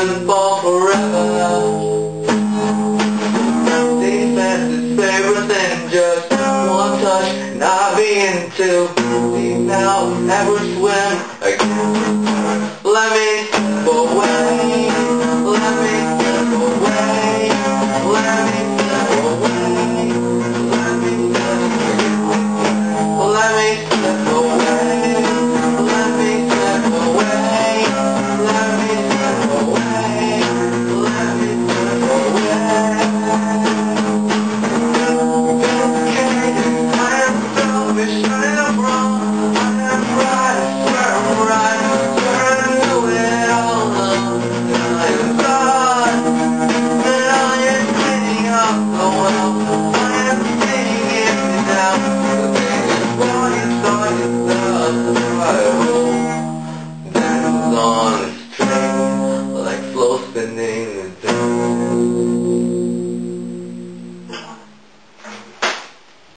and fall forever. Defense is safer than just one touch, and I'll be into deep now, never swim again. Música